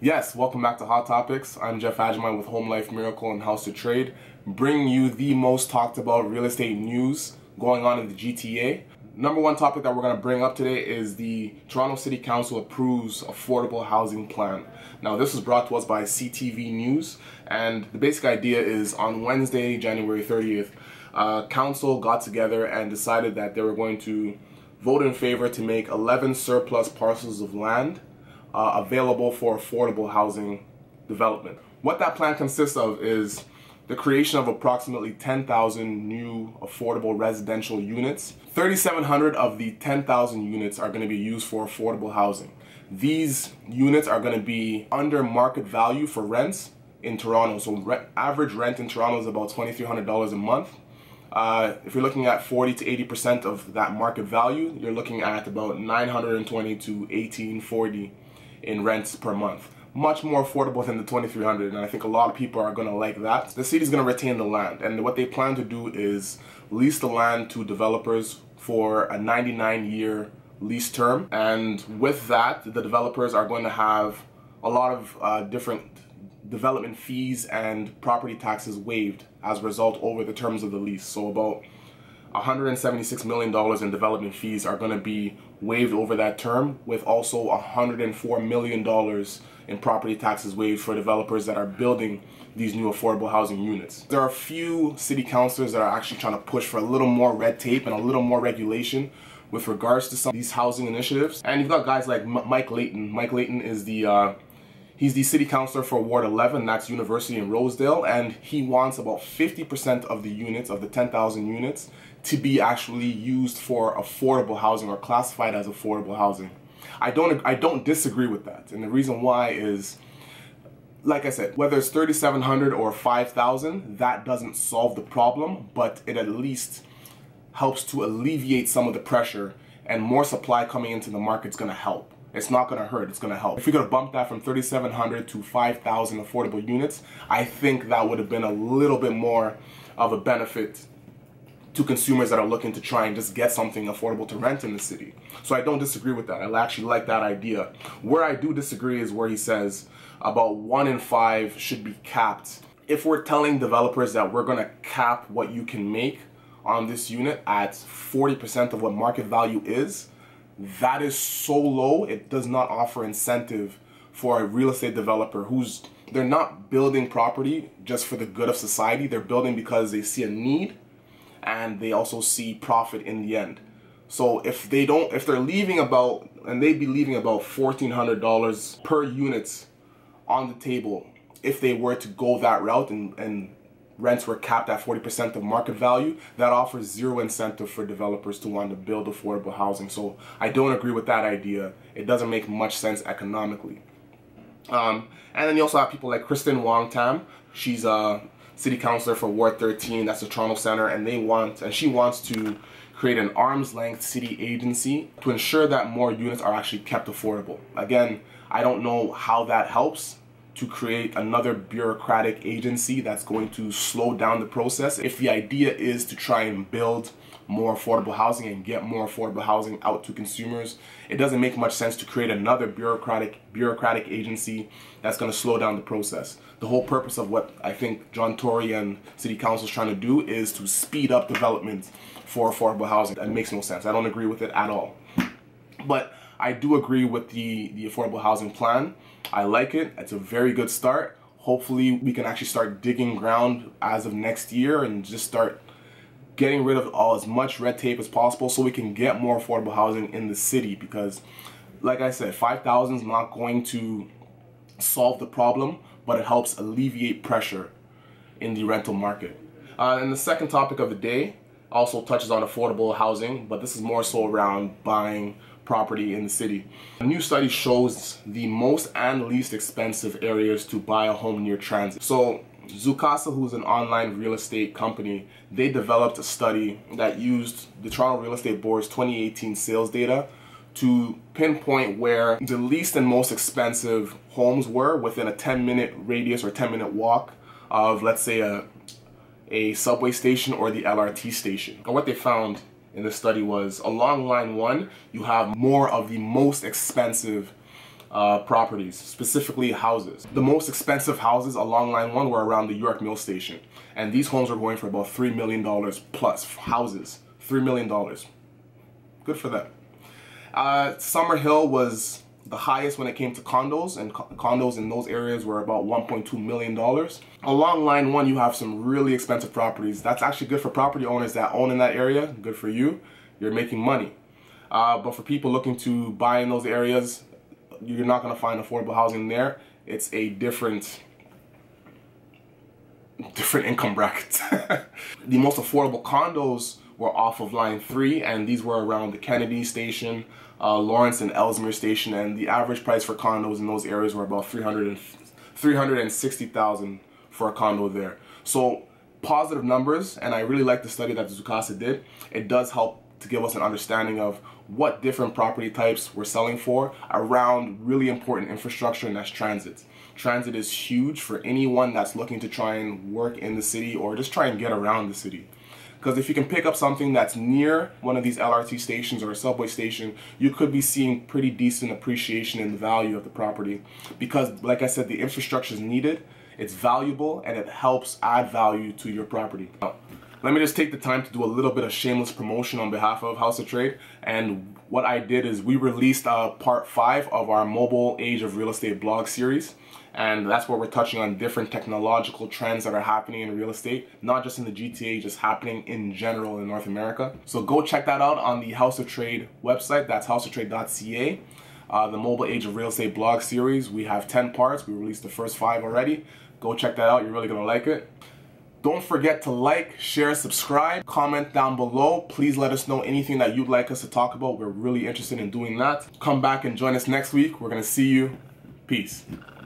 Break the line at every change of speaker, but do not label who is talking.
Yes, welcome back to Hot Topics. I'm Jeff Agyemang with Home Life Miracle and House of Trade, bringing you the most talked about real estate news going on in the GTA. Number one topic that we're going to bring up today is the Toronto City Council approves affordable housing plan. Now, this was brought to us by CTV News, and the basic idea is on Wednesday, January 30th, uh, council got together and decided that they were going to vote in favor to make 11 surplus parcels of land uh, available for affordable housing development. What that plan consists of is the creation of approximately 10,000 new affordable residential units. 3,700 of the 10,000 units are going to be used for affordable housing. These units are going to be under market value for rents in Toronto. So re average rent in Toronto is about $2,300 a month. Uh, if you're looking at 40 to 80% of that market value, you're looking at about 920 to 1840 in rents per month. Much more affordable than the 2300 and I think a lot of people are going to like that. The city's going to retain the land and what they plan to do is lease the land to developers for a 99 year lease term and with that the developers are going to have a lot of uh, different development fees and property taxes waived as a result over the terms of the lease. So about $176 million in development fees are going to be waived over that term with also $104 million in property taxes waived for developers that are building these new affordable housing units. There are a few city councilors that are actually trying to push for a little more red tape and a little more regulation with regards to some of these housing initiatives. And you've got guys like M Mike Layton. Mike Layton is the uh, He's the city councilor for Ward 11, that's University in Rosedale, and he wants about 50% of the units, of the 10,000 units, to be actually used for affordable housing or classified as affordable housing. I don't, I don't disagree with that, and the reason why is, like I said, whether it's 3,700 or 5,000, that doesn't solve the problem, but it at least helps to alleviate some of the pressure, and more supply coming into the market is going to help. It's not going to hurt. It's going to help. If we could have bumped that from 3,700 to 5,000 affordable units, I think that would have been a little bit more of a benefit to consumers that are looking to try and just get something affordable to rent in the city. So I don't disagree with that. I actually like that idea. Where I do disagree is where he says about one in five should be capped. If we're telling developers that we're going to cap what you can make on this unit at 40% of what market value is, that is so low, it does not offer incentive for a real estate developer who's they're not building property just for the good of society. They're building because they see a need and they also see profit in the end. So if they don't, if they're leaving about, and they'd be leaving about $1,400 per unit on the table if they were to go that route and, and rents were capped at 40% of market value, that offers zero incentive for developers to want to build affordable housing. So I don't agree with that idea. It doesn't make much sense economically. Um, and then you also have people like Kristyn Wong Tam. She's a city councilor for Ward 13, that's the Toronto Center, and they want, and she wants to create an arm's length city agency to ensure that more units are actually kept affordable. Again, I don't know how that helps to create another bureaucratic agency that's going to slow down the process. If the idea is to try and build more affordable housing and get more affordable housing out to consumers, it doesn't make much sense to create another bureaucratic bureaucratic agency that's going to slow down the process. The whole purpose of what I think John Tory and City Council is trying to do is to speed up development for affordable housing. That makes no sense. I don't agree with it at all. But I do agree with the, the affordable housing plan. I like it. It's a very good start. Hopefully we can actually start digging ground as of next year and just start getting rid of all as much red tape as possible so we can get more affordable housing in the city because like I said 5,000 is not going to solve the problem but it helps alleviate pressure in the rental market. Uh, and the second topic of the day also touches on affordable housing but this is more so around buying property in the city. A new study shows the most and least expensive areas to buy a home near transit. So Zoocasa, who's an online real estate company, they developed a study that used the Toronto Real Estate Board's 2018 sales data to pinpoint where the least and most expensive homes were within a 10 minute radius or 10 minute walk of let's say a a subway station or the LRT station. And what they found in the study was along line one, you have more of the most expensive uh, properties, specifically houses. The most expensive houses along line one were around the York Mill Station. And these homes are going for about $3 million plus houses. $3 million. Good for them. Uh, Summerhill was the highest when it came to condos, and condos in those areas were about $1.2 million. Along line one, you have some really expensive properties. That's actually good for property owners that own in that area. Good for you. You're making money. Uh, but for people looking to buy in those areas, you're not going to find affordable housing there. It's a different different income bracket. the most affordable condos were off of line 3 and these were around the Kennedy station, uh, Lawrence and Ellesmere station and the average price for condos in those areas were about 300 360,000 for a condo there. So positive numbers and I really like the study that Zoocasa did. It does help to give us an understanding of what different property types we're selling for around really important infrastructure and that's transit. Transit is huge for anyone that's looking to try and work in the city or just try and get around the city. Because if you can pick up something that's near one of these LRT stations or a subway station, you could be seeing pretty decent appreciation in the value of the property. Because, like I said, the infrastructure is needed, it's valuable, and it helps add value to your property. Let me just take the time to do a little bit of shameless promotion on behalf of House of Trade. And what I did is we released uh, part five of our mobile age of real estate blog series. And that's where we're touching on different technological trends that are happening in real estate, not just in the GTA, just happening in general in North America. So go check that out on the House of Trade website. That's houseoftrade.ca. Uh, the mobile age of real estate blog series. We have 10 parts. We released the first five already. Go check that out. You're really going to like it. Don't forget to like, share, subscribe, comment down below. Please let us know anything that you'd like us to talk about. We're really interested in doing that. Come back and join us next week. We're going to see you. Peace.